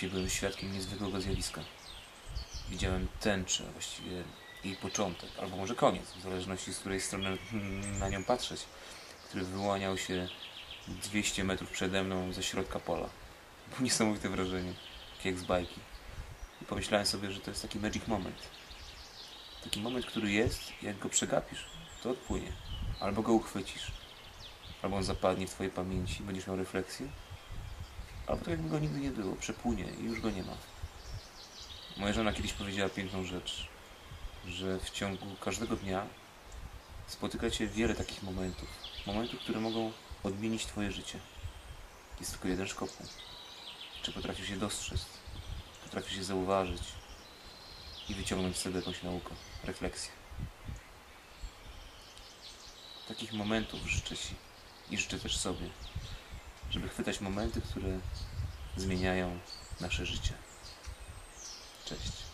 Dzisiaj byłem świadkiem niezwykłego zjawiska. Widziałem tęczę, a właściwie jej początek, albo może koniec, w zależności z której strony na nią patrzeć, który wyłaniał się 200 metrów przede mną ze środka pola. Było niesamowite wrażenie, takie jak z bajki. I pomyślałem sobie, że to jest taki magic moment. Taki moment, który jest, jak go przegapisz, to odpłynie. Albo go uchwycisz, albo on zapadnie w Twojej pamięci, będziesz miał refleksję, albo to jakby go nigdy nie było, przepłynie i już go nie ma. Moja żona kiedyś powiedziała piękną rzecz, że w ciągu każdego dnia spotyka Cię wiele takich momentów. Momentów, które mogą odmienić Twoje życie. Jest tylko jeden szkopuł. Czy potrafisz je dostrzec? Potrafisz je zauważyć i wyciągnąć z tego jakąś naukę, refleksję. Takich momentów życzę Ci i życzę też sobie, żeby chwytać momenty, które zmieniają nasze życie. Cześć.